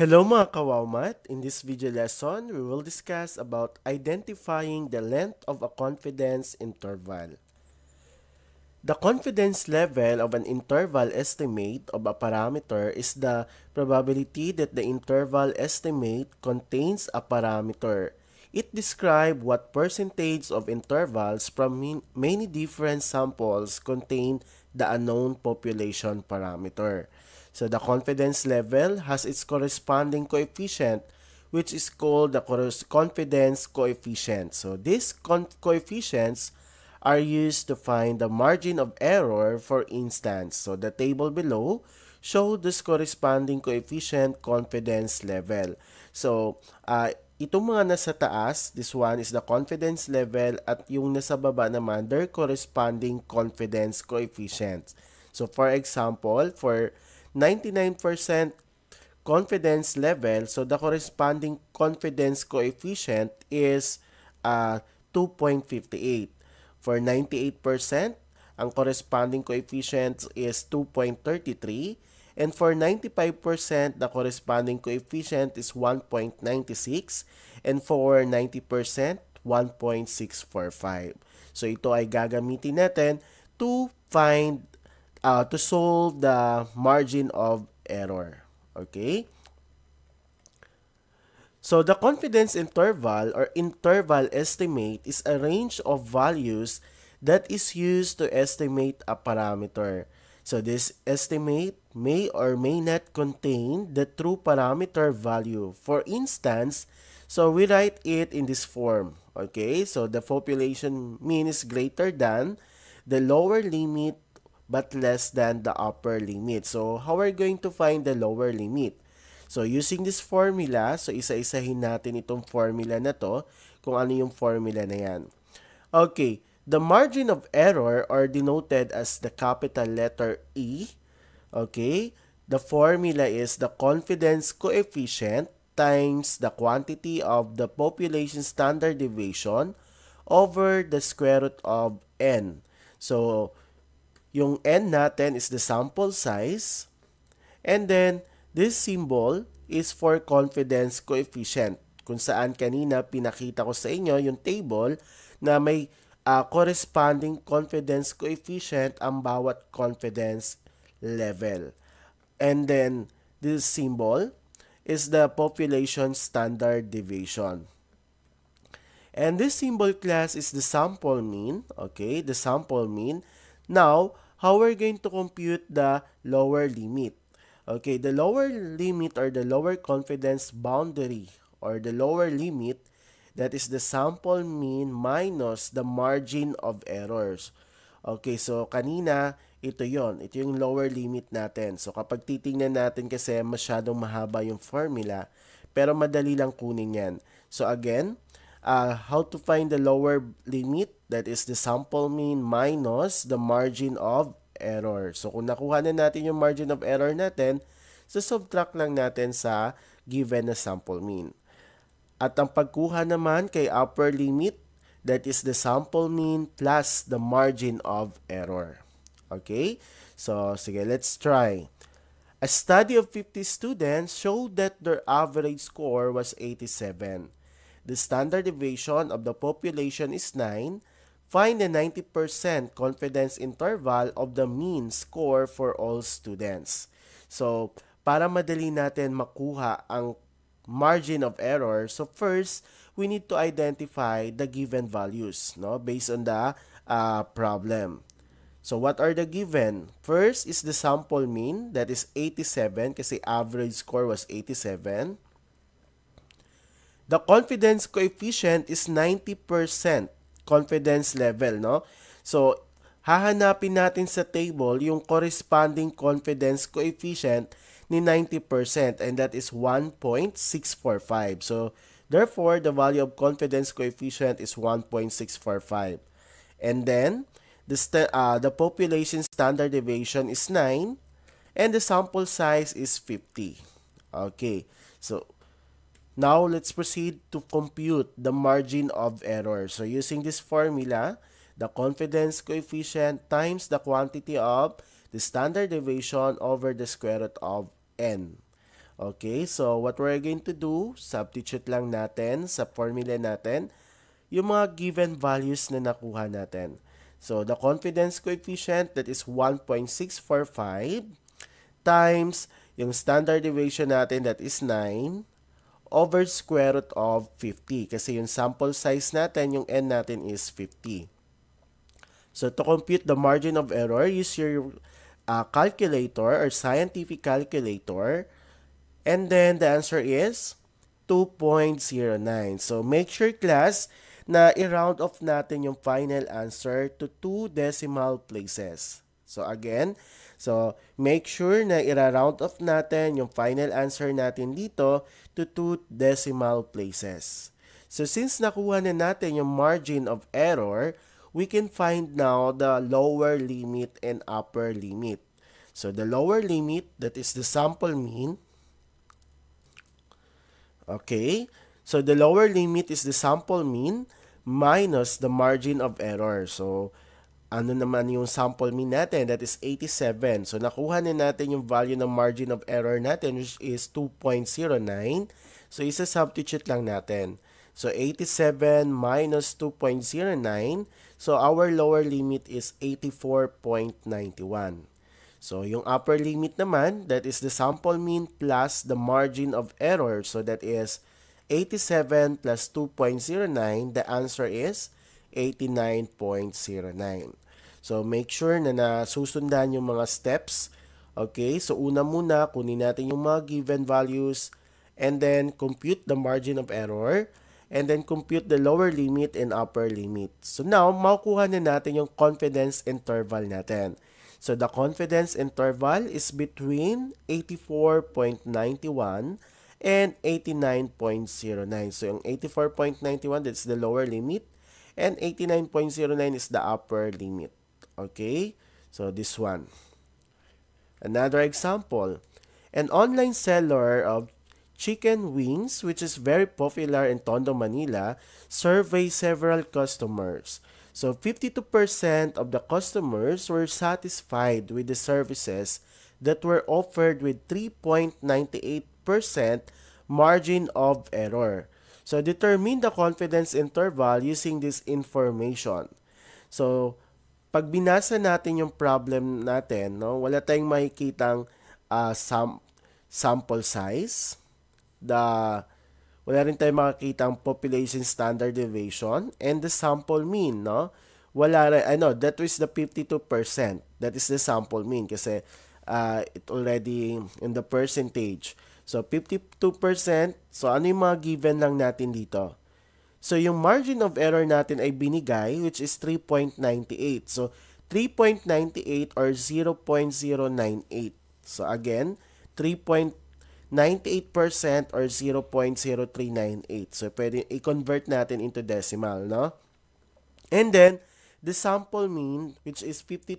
Hello mga kawawmat! In this video lesson, we will discuss about identifying the length of a confidence interval. The confidence level of an interval estimate of a parameter is the probability that the interval estimate contains a parameter. It describes what percentage of intervals from many different samples contain the unknown population parameter. So the confidence level has its corresponding coefficient which is called the confidence coefficient. So these coefficients are used to find the margin of error for instance. So the table below show this corresponding coefficient confidence level. So uh, itong mga nasa taas, this one is the confidence level at yung nasa baba naman, their corresponding confidence coefficient. So for example, for 99% confidence level, so the corresponding confidence coefficient is uh, 2.58. For 98%, ang corresponding coefficient is 2.33. And for 95%, the corresponding coefficient is 1.96. And for 90%, 1.645. So ito ay gagamitin natin to find uh, to solve the margin of error. Okay? So the confidence interval or interval estimate is a range of values that is used to estimate a parameter. So this estimate may or may not contain the true parameter value. For instance, so we write it in this form. Okay, so the population mean is greater than the lower limit but less than the upper limit. So, how are we going to find the lower limit? So, using this formula, so isa-isahin natin itong formula na to, kung ano yung formula na yan. Okay, the margin of error are denoted as the capital letter E. Okay, the formula is the confidence coefficient times the quantity of the population standard deviation over the square root of n. So, yung n natin is the sample size. And then, this symbol is for confidence coefficient. Kung saan kanina pinakita ko sa inyo yung table na may uh, corresponding confidence coefficient ang bawat confidence level. And then, this symbol is the population standard deviation. And this symbol class is the sample mean, okay, the sample mean. Now, how we're going to compute the lower limit? Okay, the lower limit or the lower confidence boundary or the lower limit that is the sample mean minus the margin of errors. Okay, so kanina ito yon ito yung lower limit natin. So kapag titingnan natin kasi masyadong mahaba yung formula, pero madali lang kunin yan. So again, uh, how to find the lower limit, that is the sample mean minus the margin of error. So kung nakuha na natin yung margin of error natin, subtract lang natin sa given na sample mean. At ang pagkuha naman kay upper limit, that is the sample mean plus the margin of error. Okay? So, sige, let's try. A study of 50 students showed that their average score was 87. The standard deviation of the population is 9. Find the 90% confidence interval of the mean score for all students. So, para madali natin makuha ang margin of error, so first, we need to identify the given values no, based on the uh, problem. So, what are the given? First is the sample mean, that is 87 kasi average score was 87. The confidence coefficient is 90% confidence level, no? So, hahanapin natin sa table yung corresponding confidence coefficient ni 90% and that is 1.645. So, therefore, the value of confidence coefficient is 1.645. And then, the, uh, the population standard deviation is 9 and the sample size is 50. Okay, so Now, let's proceed to compute the margin of error. So, using this formula, the confidence coefficient times the quantity of the standard deviation over the square root of n. Okay, so what we're going to do, substitute lang natin sa formula natin yung mga given values na nakuha natin. So, the confidence coefficient that is 1.645 times yung standard deviation natin that is 9 over square root of 50. Kasi yung sample size natin, yung n natin is 50. So, to compute the margin of error, use your uh, calculator or scientific calculator And then the answer is 2.09. So make sure class na i-round off natin yung final answer to two decimal places. So again, so make sure na i-round off natin yung final answer natin dito to two decimal places. So since nakuha na natin yung margin of error, we can find now the lower limit and upper limit. So the lower limit, that is the sample mean, Okay? So, the lower limit is the sample mean minus the margin of error. So, ano naman yung sample mean natin? That is 87. So, nakuha na natin yung value ng margin of error natin which is 2.09. So, isa-substitute lang natin. So, 87 minus 2.09. So, our lower limit is 84.91. So, yung upper limit naman, that is the sample mean plus the margin of error. So, that is 87 plus 2.09. The answer is 89.09. So, make sure na nasusundan yung mga steps. Okay, so una muna, kunin natin yung mga given values and then compute the margin of error and then compute the lower limit and upper limit. So now, makukuha na natin yung confidence interval natin. So the confidence interval is between 84.91 and 89.09. So yung 84.91 that's the lower limit and 89.09 is the upper limit. Okay? So this one. Another example. An online seller of chicken wings, which is very popular in Tondo, Manila, surveyed several customers. So 52% of the customers were satisfied with the services that were offered with 3.98% margin of error. So determine the confidence interval using this information. So pag binasa natin yung problem natin, no, wala tayong makikitang uh, sam sample size, the wala rin tayong makikita ang population standard deviation and the sample mean, no? Wala rin, ano, that was the 52%. That is the sample mean kasi uh, it already in the percentage. So, 52%. So, ano yung mga given lang natin dito? So, yung margin of error natin ay binigay which is 3.98. So, 3.98 or 0.098. So, again, 3.98 98% or 0.0398. So, pwede i-convert natin into decimal, no? And then, the sample mean, which is 52%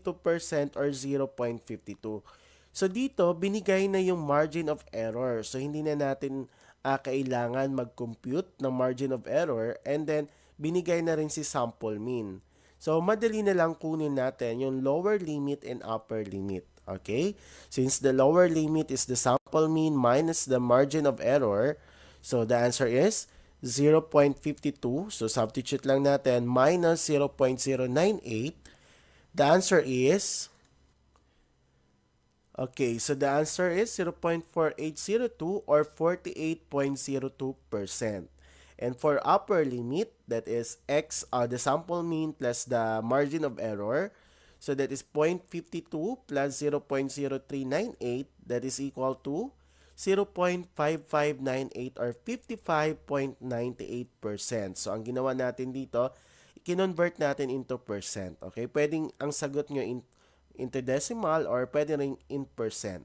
or 0.52. So, dito, binigay na yung margin of error. So, hindi na natin uh, kailangan mag-compute ng margin of error. And then, binigay na rin si sample mean. So, madali na lang kunin natin yung lower limit and upper limit. Okay? Since the lower limit is the sample mean minus the margin of error, so the answer is 0.52. So substitute lang natin minus 0.098. The answer is Okay, so the answer is 0.4802 or 48.02%. And for upper limit, that is x, uh, the sample mean plus the margin of error, So that is 0.52 plus 0.0398 that is equal to 0.5598 or 55.98%. So ang ginawa natin dito, kinonvert natin into percent. Okay? Pwedeng ang sagot nyo in, into decimal or pwede rin in percent.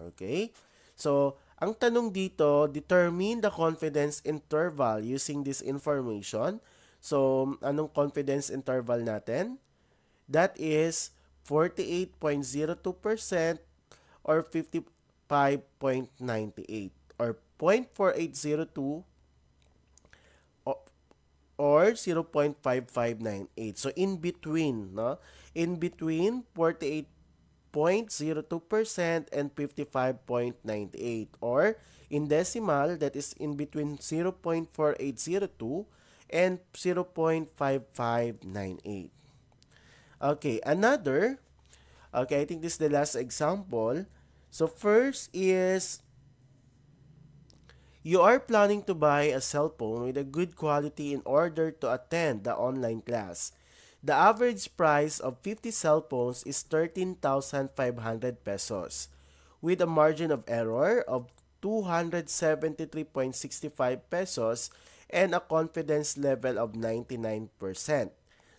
Okay? So, ang tanong dito, determine the confidence interval using this information. So, anong confidence interval natin? That is 48.02% or 55.98 or 0.4802 or 0.5598. So in between, no? In between 48 0.02% and 55.98 or in decimal that is in between 0.4802 and 0.5598. Okay, another Okay, I think this is the last example. So first is you are planning to buy a cell phone with a good quality in order to attend the online class. The average price of 50 cell phones is 13,500 pesos with a margin of error of 273.65 pesos and a confidence level of 99%.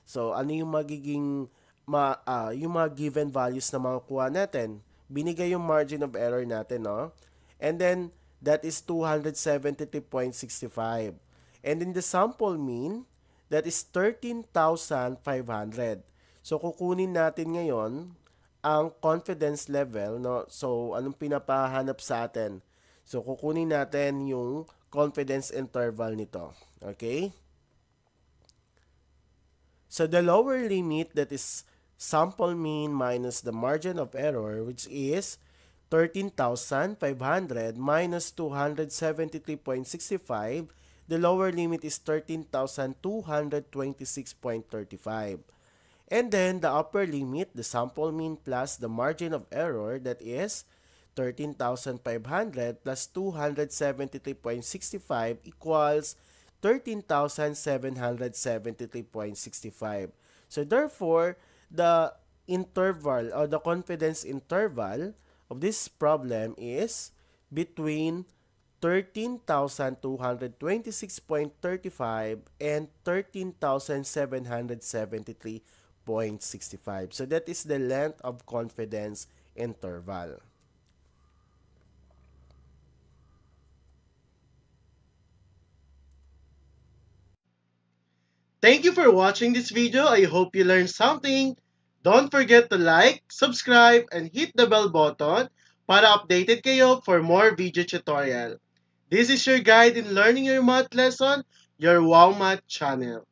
So ano yung magiging ma, uh, yung mga given values na makukuha natin. Binigay yung margin of error natin, no? And then, that is 273.65. And in the sample mean, that is 13,500. So, kukunin natin ngayon ang confidence level, no? So, anong pinapahanap sa atin? So, kukunin natin yung confidence interval nito. Okay? So, the lower limit that is sample mean minus the margin of error which is 13,500 minus 273.65. The lower limit is 13,226.35. And then the upper limit, the sample mean plus the margin of error that is 13,500 plus 273.65 equals 13,773.65. So therefore, the interval or the confidence interval of this problem is between 13,226.35 and 13,773.65. So that is the length of confidence interval. Thank you for watching this video. I hope you learned something. Don't forget to like, subscribe, and hit the bell button para updated kayo for more video tutorial. This is your guide in learning your math lesson, your Wow Math channel.